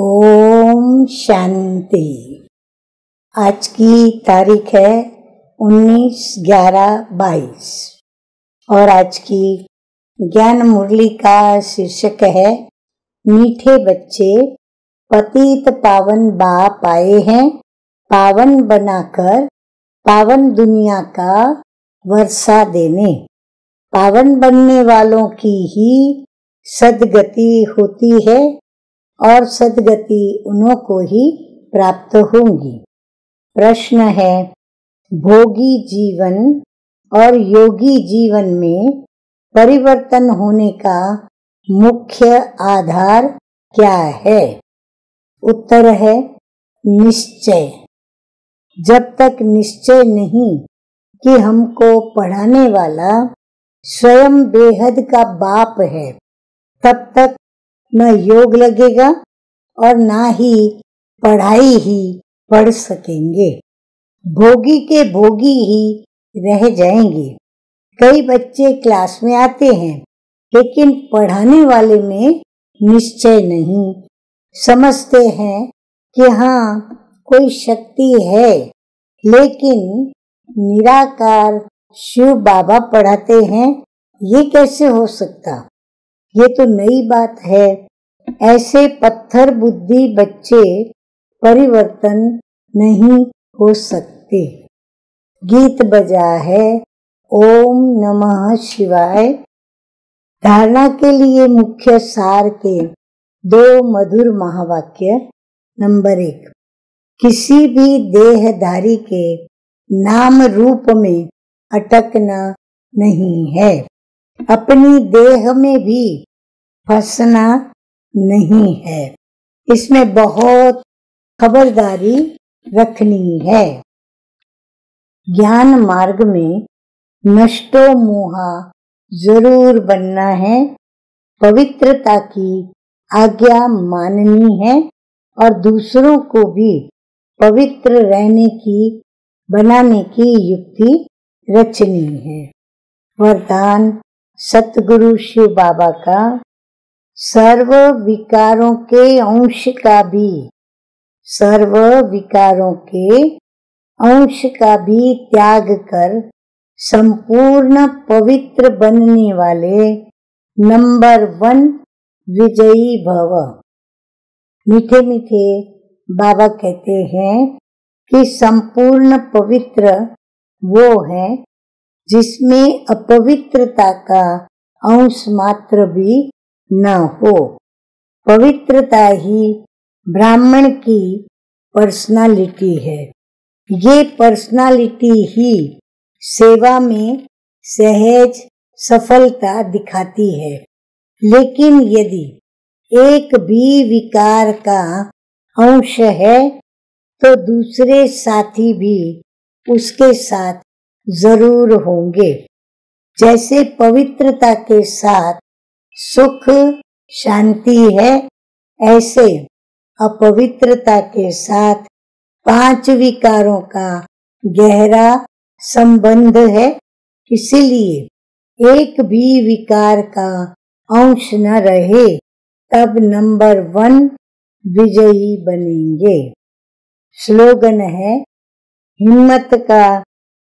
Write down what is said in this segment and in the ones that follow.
ओम शांति। आज की तारीख है उन्नीस ग्यारह बाईस। और आज की ज्ञान मुरली का शीर्षक है, मीठे बच्चे पतित पावन बाप आए हैं। पावन बनाकर पावन दुनिया का वर्षा देने। पावन बनने वालों की ही सदगति होती है। और सदगति उन्हों को ही प्राप्त होंगी। प्रश्न है, भोगी जीवन और योगी जीवन में परिवर्तन होने का मुख्य आधार क्या है? उत्तर है, निश्चय। जब तक निश्चय नहीं कि हमको पढ़ाने वाला स्वयं बेहद का बाप है, तब तक न योग लगेगा और ना ही पढ़ाई ही पढ़ सकेंगे। भोगी के भोगी ही रह जाएँगे। कई बच्चे क्लास में आते हैं, लेकिन पढ़ाने वाले में निश्चय नहीं। समझते हैं कि हाँ कोई शक्ति है, लेकिन निराकार शिव बाबा पढ़ाते हैं, ये कैसे हो सकता? ये तो नई बात है। ऐसे पत्थर बुद्धि बच्चे परिवर्तन नहीं हो सकते। गीत बजा है ओम नमः शिवाय। धारणा के लिए मुख्य सार के दो मधुर महावाक्य। नंबर एक, किसी भी देहधारी के नाम रूप में अटकना नहीं है। अपनी देह में भी फंसना नहीं है। इसमें बहुत खबरदारी रखनी है। ज्ञान मार्ग में नष्टो मोहा ज़रूर बनना है। पवित्रता की आज्ञा माननी है और दूसरों को भी पवित्र रहने की, बनाने की युक्ति रचनी है। वरदान सतगुरु शिव बाबा का सर्व विकारों के अंश का भी सर्व विकारों के अंश का भी त्याग कर संपूर्ण पवित्र बनने वाले नंबर वन विजयी भव। मीठे मीठे बाबा कहते हैं कि संपूर्ण पवित्र वो है जिसमें अपवित्रता का अंश मात्र भी न हो। पवित्रता ही ब्राह्मण की पर्सनालिटी है। ये पर्सनालिटी ही सेवा में सहज सफलता दिखाती है। लेकिन यदि एक भी विकार का अंश है तो दूसरे साथी भी उसके साथ ज़रूर होंगे। जैसे पवित्रता के साथ सुख, शांति है ऐसे अपवित्रता के साथ पाँच विकारों का गहरा संबंध है। इसीलिए एक भी विकार का अंश न रहे, तब नंबर वन विजयी बनेंगे। स्लोगन है, हिम्मत का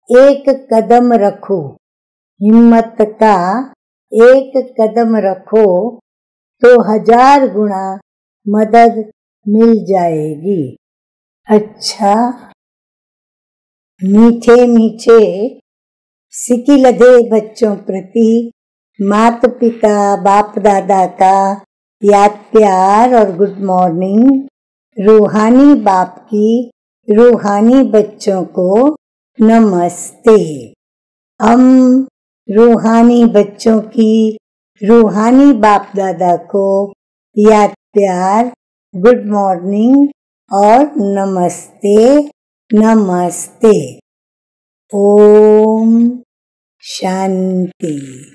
एक कदम रखो, हिम्मत का एक कदम रखो तो हज़ार गुना मदद मिल जाएगी। अच्छा। मीठे मीठे, सिकी लदे बच्चों प्रति माता पिता बाप दादा का याद प्यार और गुड मॉर्निंग। रूहानी बाप की, रूहानी बच्चों को नमस्ते। हम रूहानी बच्चों की, रूहानी बाप दादा को याद प्यार, गुड मॉर्निंग और नमस्ते नमस्ते। ओम शांति।